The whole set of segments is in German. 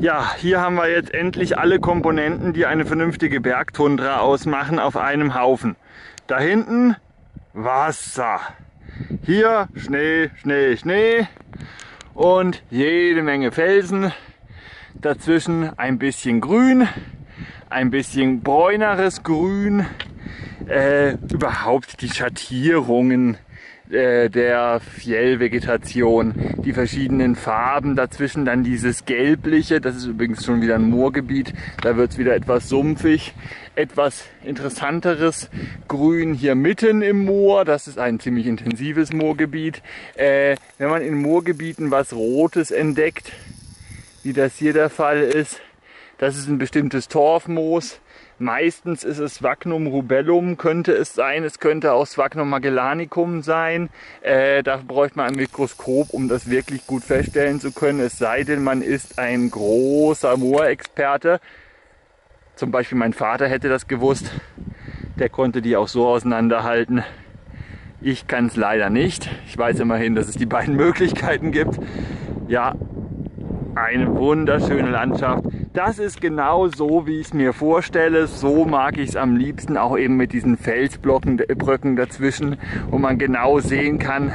Ja, hier haben wir jetzt endlich alle Komponenten, die eine vernünftige Bergtundra ausmachen, auf einem Haufen. Da hinten Wasser. Hier Schnee, Schnee, Schnee und jede Menge Felsen. Dazwischen ein bisschen Grün, ein bisschen bräuneres Grün. Äh, überhaupt die Schattierungen äh, der Fjellvegetation, die verschiedenen Farben, dazwischen dann dieses gelbliche, das ist übrigens schon wieder ein Moorgebiet, da wird es wieder etwas sumpfig, etwas interessanteres Grün hier mitten im Moor, das ist ein ziemlich intensives Moorgebiet. Äh, wenn man in Moorgebieten was Rotes entdeckt, wie das hier der Fall ist, das ist ein bestimmtes Torfmoos, Meistens ist es Vagnum rubellum, könnte es sein. Es könnte auch Vagnum magellanicum sein. Äh, da bräuchte man ein Mikroskop, um das wirklich gut feststellen zu können. Es sei denn, man ist ein großer Moorexperte. Zum Beispiel mein Vater hätte das gewusst. Der konnte die auch so auseinanderhalten. Ich kann es leider nicht. Ich weiß immerhin, dass es die beiden Möglichkeiten gibt. Ja, eine wunderschöne Landschaft. Das ist genau so, wie ich es mir vorstelle. So mag ich es am liebsten, auch eben mit diesen Felsblöcken Brücken dazwischen, wo man genau sehen kann,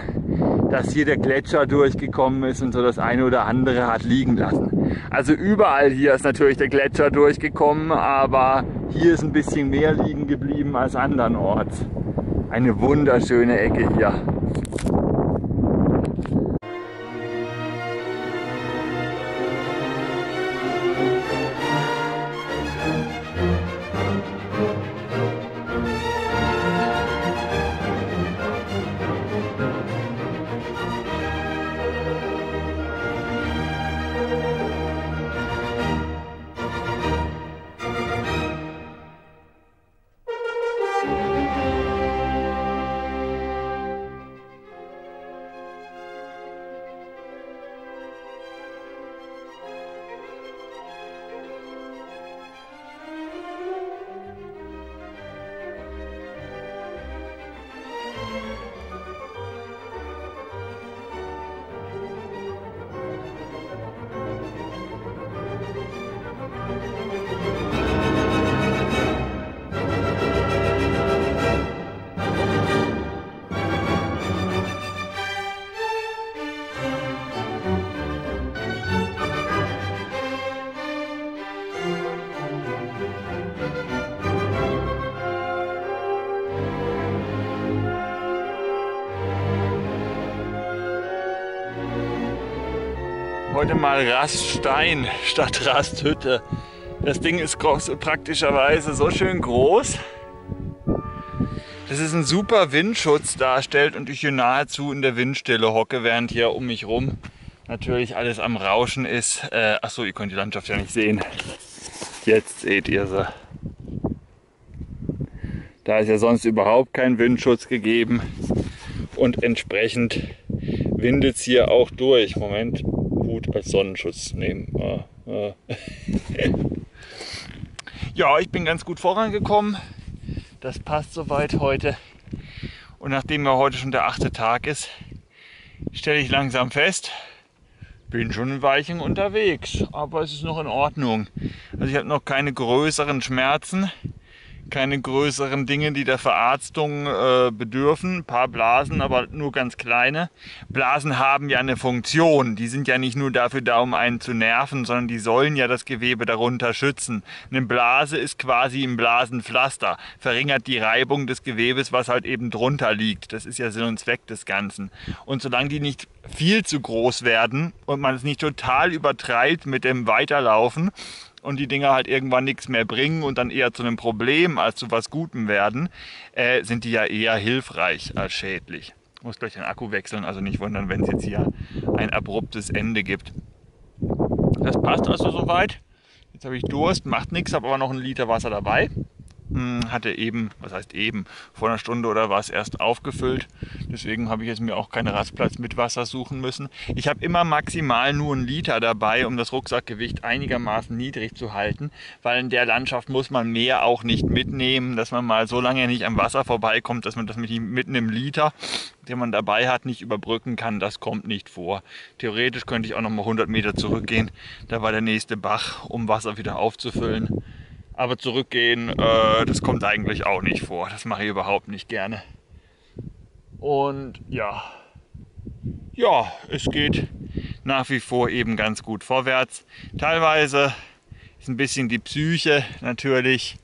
dass hier der Gletscher durchgekommen ist und so das eine oder andere hat liegen lassen. Also überall hier ist natürlich der Gletscher durchgekommen, aber hier ist ein bisschen mehr liegen geblieben als andernorts. Eine wunderschöne Ecke hier. Heute mal Raststein statt Rasthütte. Das Ding ist praktischerweise so schön groß, dass es einen super Windschutz darstellt und ich hier nahezu in der Windstille hocke, während hier um mich rum natürlich alles am Rauschen ist. Äh, achso, ihr könnt die Landschaft ja nicht sehen. Jetzt seht ihr sie. Da ist ja sonst überhaupt kein Windschutz gegeben und entsprechend windet es hier auch durch. Moment, Hut als Sonnenschutz nehmen. ja, ich bin ganz gut vorangekommen. Das passt soweit heute. Und nachdem ja heute schon der achte Tag ist, stelle ich langsam fest, bin schon ein Weichen unterwegs, aber es ist noch in Ordnung. Also ich habe noch keine größeren Schmerzen keine größeren Dinge, die der Verarztung äh, bedürfen. Ein paar Blasen, aber nur ganz kleine. Blasen haben ja eine Funktion. Die sind ja nicht nur dafür da, um einen zu nerven, sondern die sollen ja das Gewebe darunter schützen. Eine Blase ist quasi ein Blasenpflaster, verringert die Reibung des Gewebes, was halt eben drunter liegt. Das ist ja Sinn und Zweck des Ganzen. Und solange die nicht viel zu groß werden und man es nicht total übertreibt mit dem Weiterlaufen, und die Dinger halt irgendwann nichts mehr bringen und dann eher zu einem Problem als zu was Gutem werden, äh, sind die ja eher hilfreich als schädlich. Ich muss gleich den Akku wechseln, also nicht wundern, wenn es jetzt hier ein abruptes Ende gibt. Das passt also soweit. Jetzt habe ich Durst, macht nichts, habe aber noch einen Liter Wasser dabei. Hm, hatte eben, was heißt eben, vor einer Stunde oder was erst aufgefüllt. Deswegen habe ich jetzt mir auch keinen Rastplatz mit Wasser suchen müssen. Ich habe immer maximal nur einen Liter dabei, um das Rucksackgewicht einigermaßen niedrig zu halten, weil in der Landschaft muss man mehr auch nicht mitnehmen, dass man mal so lange nicht am Wasser vorbeikommt, dass man das mit, mit einem Liter, den man dabei hat, nicht überbrücken kann. Das kommt nicht vor. Theoretisch könnte ich auch noch mal 100 Meter zurückgehen. Da war der nächste Bach, um Wasser wieder aufzufüllen. Aber zurückgehen, äh, das kommt eigentlich auch nicht vor. Das mache ich überhaupt nicht gerne. Und ja, ja, es geht nach wie vor eben ganz gut vorwärts. Teilweise ist ein bisschen die Psyche natürlich.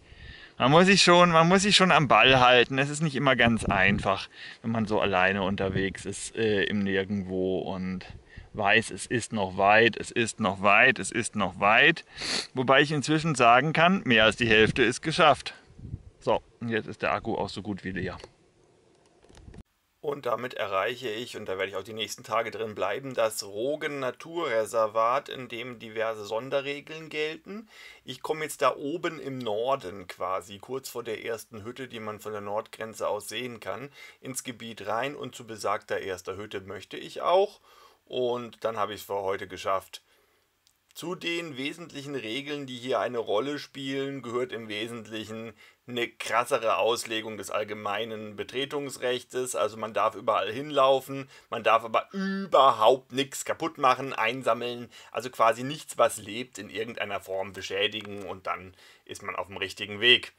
Man muss sich schon, man muss sich schon am Ball halten. Es ist nicht immer ganz einfach, wenn man so alleine unterwegs ist äh, im Nirgendwo und weiß, es ist noch weit, es ist noch weit, es ist noch weit. Wobei ich inzwischen sagen kann, mehr als die Hälfte ist geschafft. So, und jetzt ist der Akku auch so gut wie leer. Und damit erreiche ich, und da werde ich auch die nächsten Tage drin bleiben, das Rogen Naturreservat, in dem diverse Sonderregeln gelten. Ich komme jetzt da oben im Norden quasi, kurz vor der ersten Hütte, die man von der Nordgrenze aus sehen kann, ins Gebiet rein und zu besagter erster Hütte möchte ich auch. Und dann habe ich es für heute geschafft. Zu den wesentlichen Regeln, die hier eine Rolle spielen, gehört im Wesentlichen eine krassere Auslegung des allgemeinen Betretungsrechts. Also man darf überall hinlaufen, man darf aber überhaupt nichts kaputt machen, einsammeln, also quasi nichts, was lebt, in irgendeiner Form beschädigen und dann ist man auf dem richtigen Weg.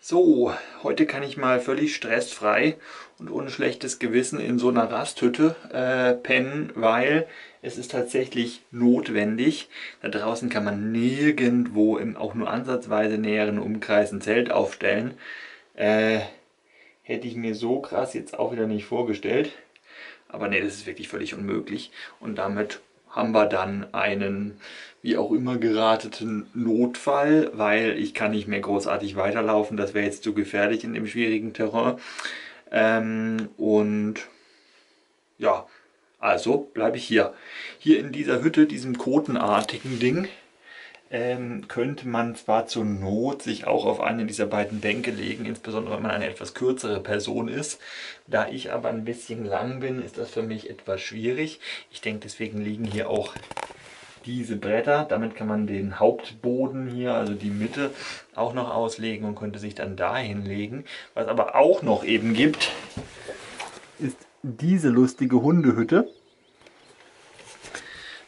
So, heute kann ich mal völlig stressfrei und ohne schlechtes Gewissen in so einer Rasthütte äh, pennen, weil es ist tatsächlich notwendig. Da draußen kann man nirgendwo im auch nur ansatzweise näheren Umkreis ein Zelt aufstellen. Äh, hätte ich mir so krass jetzt auch wieder nicht vorgestellt. Aber nee, das ist wirklich völlig unmöglich. Und damit haben wir dann einen wie auch immer gerateten Notfall, weil ich kann nicht mehr großartig weiterlaufen. Das wäre jetzt zu gefährlich in dem schwierigen Terrain. Ähm, und ja, also bleibe ich hier. Hier in dieser Hütte, diesem kotenartigen Ding, ähm, könnte man zwar zur Not sich auch auf eine dieser beiden Bänke legen, insbesondere wenn man eine etwas kürzere Person ist. Da ich aber ein bisschen lang bin, ist das für mich etwas schwierig. Ich denke, deswegen liegen hier auch diese Bretter. Damit kann man den Hauptboden hier, also die Mitte, auch noch auslegen und könnte sich dann dahin legen. Was aber auch noch eben gibt, ist diese lustige Hundehütte.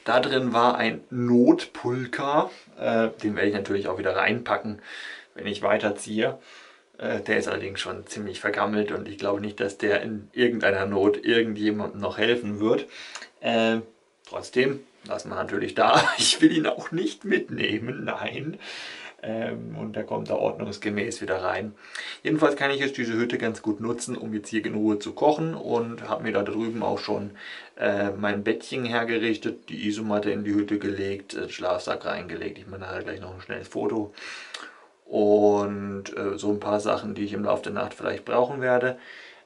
Da drin war ein Notpulka. Äh, den werde ich natürlich auch wieder reinpacken, wenn ich weiterziehe. Äh, der ist allerdings schon ziemlich vergammelt und ich glaube nicht, dass der in irgendeiner Not irgendjemandem noch helfen wird. Äh, trotzdem lassen wir natürlich da. Ich will ihn auch nicht mitnehmen, nein. Ähm, und der kommt da ordnungsgemäß wieder rein. Jedenfalls kann ich jetzt diese Hütte ganz gut nutzen, um jetzt hier in Ruhe zu kochen und habe mir da drüben auch schon äh, mein Bettchen hergerichtet, die Isomatte in die Hütte gelegt, den Schlafsack reingelegt. Ich mache nachher gleich noch ein schnelles Foto und äh, so ein paar Sachen, die ich im Laufe der Nacht vielleicht brauchen werde.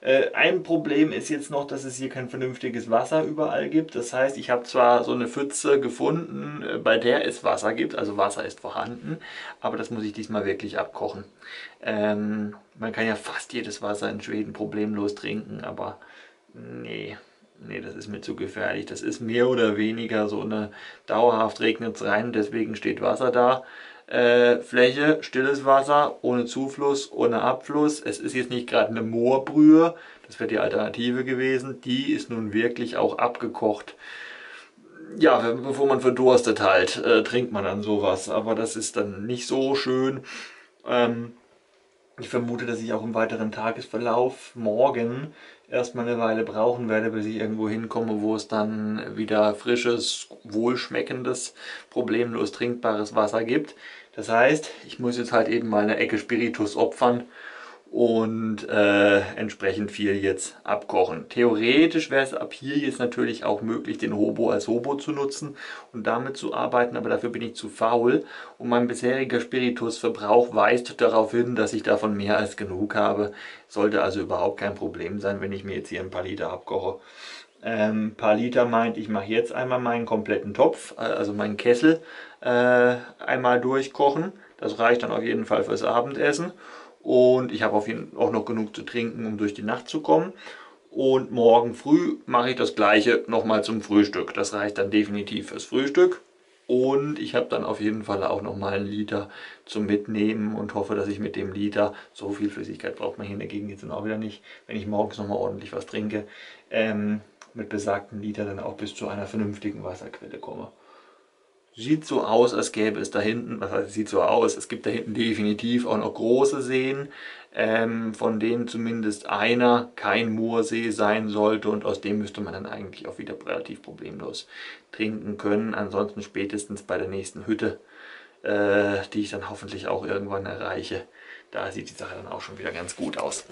Äh, ein Problem ist jetzt noch, dass es hier kein vernünftiges Wasser überall gibt. Das heißt, ich habe zwar so eine Pfütze gefunden, äh, bei der es Wasser gibt, also Wasser ist vorhanden, aber das muss ich diesmal wirklich abkochen. Ähm, man kann ja fast jedes Wasser in Schweden problemlos trinken, aber nee, nee, das ist mir zu gefährlich. Das ist mehr oder weniger so eine dauerhaft regnet es rein, deswegen steht Wasser da. Äh, Fläche, stilles Wasser, ohne Zufluss, ohne Abfluss. Es ist jetzt nicht gerade eine Moorbrühe, das wäre die Alternative gewesen. Die ist nun wirklich auch abgekocht. Ja, bevor man verdurstet halt, äh, trinkt man dann sowas. Aber das ist dann nicht so schön. Ähm, ich vermute, dass ich auch im weiteren Tagesverlauf morgen erstmal eine Weile brauchen werde, bis ich irgendwo hinkomme, wo es dann wieder frisches, wohlschmeckendes, problemlos trinkbares Wasser gibt. Das heißt, ich muss jetzt halt eben mal eine Ecke Spiritus opfern und äh, entsprechend viel jetzt abkochen. Theoretisch wäre es ab hier jetzt natürlich auch möglich, den Hobo als Hobo zu nutzen und damit zu arbeiten, aber dafür bin ich zu faul und mein bisheriger Spiritusverbrauch weist darauf hin, dass ich davon mehr als genug habe. Sollte also überhaupt kein Problem sein, wenn ich mir jetzt hier ein paar Liter abkoche. Ähm, paar Liter meint, ich mache jetzt einmal meinen kompletten Topf, äh, also meinen Kessel, äh, einmal durchkochen. Das reicht dann auf jeden Fall fürs Abendessen und ich habe auf jeden Fall auch noch genug zu trinken, um durch die Nacht zu kommen. Und morgen früh mache ich das gleiche nochmal zum Frühstück. Das reicht dann definitiv fürs Frühstück. Und ich habe dann auf jeden Fall auch nochmal einen Liter zum Mitnehmen und hoffe, dass ich mit dem Liter, so viel Flüssigkeit braucht man hier in der Gegend jetzt auch wieder nicht, wenn ich morgens nochmal ordentlich was trinke, ähm, mit besagten Liter dann auch bis zu einer vernünftigen Wasserquelle komme. Sieht so aus, als gäbe es da hinten, was heißt, sieht so aus, es gibt da hinten definitiv auch noch große Seen, ähm, von denen zumindest einer kein Moorsee sein sollte und aus dem müsste man dann eigentlich auch wieder relativ problemlos trinken können. Ansonsten spätestens bei der nächsten Hütte, äh, die ich dann hoffentlich auch irgendwann erreiche, da sieht die Sache dann auch schon wieder ganz gut aus.